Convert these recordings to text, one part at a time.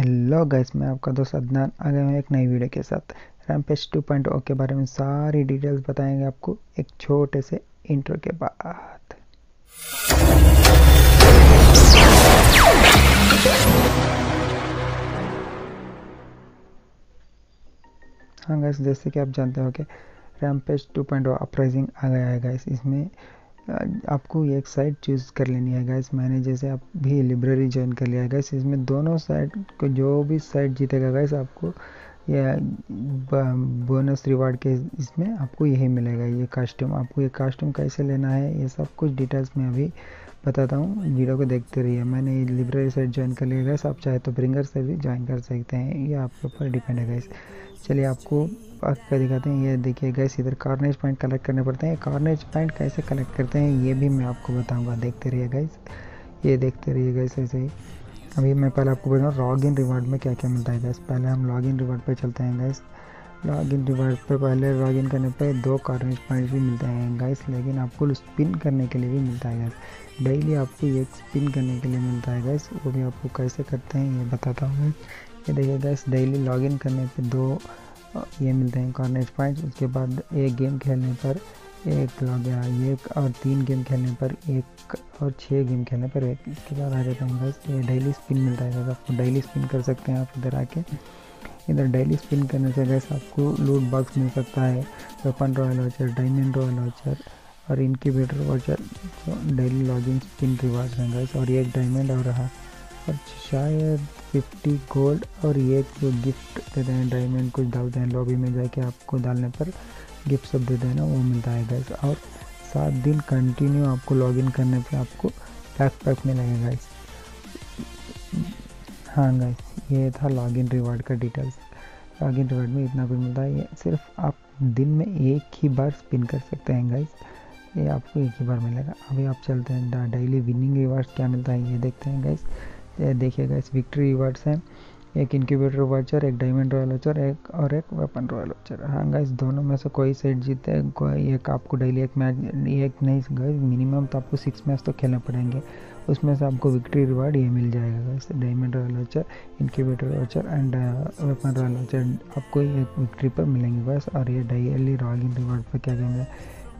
Hello guys मैं आपका दोस्त अदनान आ गया हूँ एक नई वीडियो के साथ रैमपेज 2.0 के बारे में सारी डिटेल्स बताएँगे आपको एक छोटे से इंट्रो के बाद। हाँ गैस जैसे कि आप जानते हो कि रैमपेज 2.0 अपराइजिंग आ गया है गैस इसमें आपको एक साइड चूज़ कर लेनी है गैस मैंने जैसे आप भी लाइब्रेरी ज्वाइन कर लिया है गैस इसमें दोनों साइड को जो भी साइड जीतेगा गैस आपको या बोनस रिवार्ड के इसमें आपको यही मिलेगा, ये कास्ट्यूम आपको ये कास्ट्यूम कैसे लेना है, ये सब कुछ डिटेल्स में अभी बताता हूँ, वीडियो को देखते रहिए। मैंने ये लाइब्रेरी साइट ज्वाइन कर लिया। गैस आप चाहे तो ब्रिंगर से भी ज्वाइन कर सकते हैं। ये आपके ऊपर डिपेंड है गैस चलिए आपको क्या दिखाते हैं। ये देखिए गैस इधर कार्नेज पॉइंट कलेक्ट करने पड़ते हैं। कार्नेज पॉइंट कैसे कलेक्ट करते हैं, ये भी मैं आपको बताऊँगा। देखते रहिए गैस ये देखते रहिए गैस ऐसे ही। अभी मैं पहले आपको बताऊँ लॉग इन रिवार्ड में क्या क्या मिलता है गैस पहले हम लॉग इन रिवार्ड पर चलते हैं गैस लॉग इन रिवार्ड पर पहले लॉग इन करने पर दो कार्नेज पॉइंट भी मिलते हैं गैस लेकिन आपको स्पिन करने के लिए भी मिलता है डेली आपको एक स्पिन करने के लिए मिलता है गैस वो भी आपको कैसे करते हैं ये बताता हूँ मैं ये देखिए गैस डेली लॉगिन करने पर दो ये मिलते हैं कॉर्नेज पॉइंट्स उसके बाद एक गेम खेलने पर एक हो गया एक और तीन गेम खेलने पर एक और छः गेम खेलने पर एक इसके बाद आ जाता है बस ये डेली स्पिन मिलता है आपको डेली स्पिन कर सकते हैं आप इधर आके. इधर डेली स्पिन करने से गैस आपको लूट बॉक्स मिल सकता है weapon royal voucher diamond royal voucher और incubator voucher daily login spin reward हैं गैस और एक डायमंड और रहा। और शायद 50 गोल्ड और ये जो गिफ्ट देते हैं डायमंड कुछ डालते हैं लॉबी में जाके आपको डालने पर गिफ्ट सब देते हैं ना वो मिलता है गैस और सात दिन कंटिन्यू आपको लॉगिन करने पे आपको पैक पैक मिलेगा गैस हाँ गैस ये था लॉगिन रिवार्ड का डिटेल्स लॉगिन रिवार्ड में इतना भी मिलता है। ये सिर्फ़ आप दिन में एक ही बार स्पिन कर सकते हैं गाइस ये आपको एक ही बार मिलेगा। अभी आप चलते हैं डेली विनिंग रिवार्ड्स क्या मिलता है ये देखते हैं गाइस देखिए गाइस विक्ट्री रिवार्ड्स हैं। एक इनक्यूबेटर वाचर एक डायमंड रॉयल वाचर एक और एक वेपन रॉयल वाचर हाँ गाइस दोनों में से कोई सेट जीते, कोई एक आपको डेली एक मैच एक नहीं गए मिनिमम तो आपको सिक्स मैच तो खेलने पड़ेंगे। उसमें से आपको विक्ट्री रिवार्ड ये मिल जाएगा guys diamond royal voucher incubator voucher and weapon royal voucher आपको ये विक्ट्री पर मिलेंगे बस और ये डेली रॉयल रिवार्ड पर क्या कहेंगे?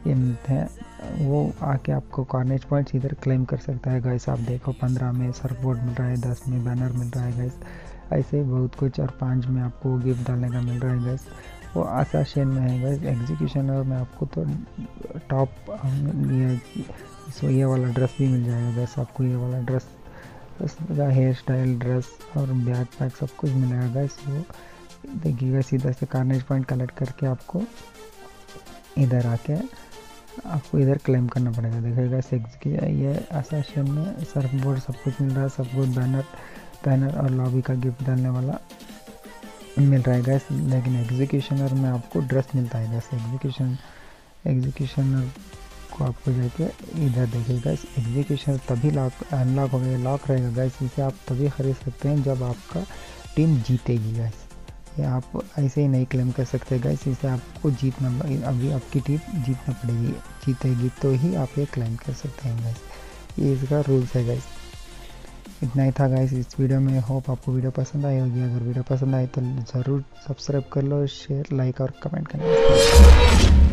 ये मिलते हैं। वो आके आपको कॉर्नेज पॉइंट्स इधर क्लेम कर सकता है गैस आप देखो, पंद्रह में सर्फ बोर्ड मिल रहा है, दस में बैनर मिल रहा है गैस ऐसे ही बहुत कुछ और पाँच में आपको गिफ्ट डालने का मिल रहा है गैस वो आसाशेन में है गैस एग्जीक्यूशनर में आपको तो टॉप ये, सो ये वाला ड्रेस भी मिल जाएगा गैस आपको ये वाला ड्रेस का हेयर स्टाइल ड्रेस और बैग पैक सब कुछ मिलेगा गैस वो देखिएगा सीधा से कार्नेज पॉइंट कलेक्ट करके आपको इधर आके आपको इधर क्लेम करना पड़ेगा। देखिएगा सिक्स की ये एसेशन में सर्फ बोर्ड सब कुछ मिल रहा है, सब कुछ बैनर बैनर और लॉबी का गिफ्ट डालने वाला मिल रहा है गैस लेकिन एग्जीक्यूशनर में आपको ड्रेस मिलता है गैस एग्जीक्यूशन एग्जीक्यूशनर को आपको जाके इधर देखिए गैस एग्जीक्यूशन तभी लॉक अनलॉक हो गया लॉक रहेगा गैस इसे आप तभी खरीद सकते हैं जब आपका टीम जीतेगी गैस ये आप ऐसे ही नहीं क्लेम कर सकते गैस इसे आपको जीतना, अभी आपकी टीम जीतना पड़ेगी, जीतेगी तो ही आप ये क्लेम कर सकते हैं गैस ये इसका रूल्स है गैस इतना ही था गाइस इस वीडियो में। होप आपको वीडियो पसंद आई होगी। अगर वीडियो पसंद आए तो ज़रूर सब्सक्राइब कर लो शेयर लाइक और कमेंट करना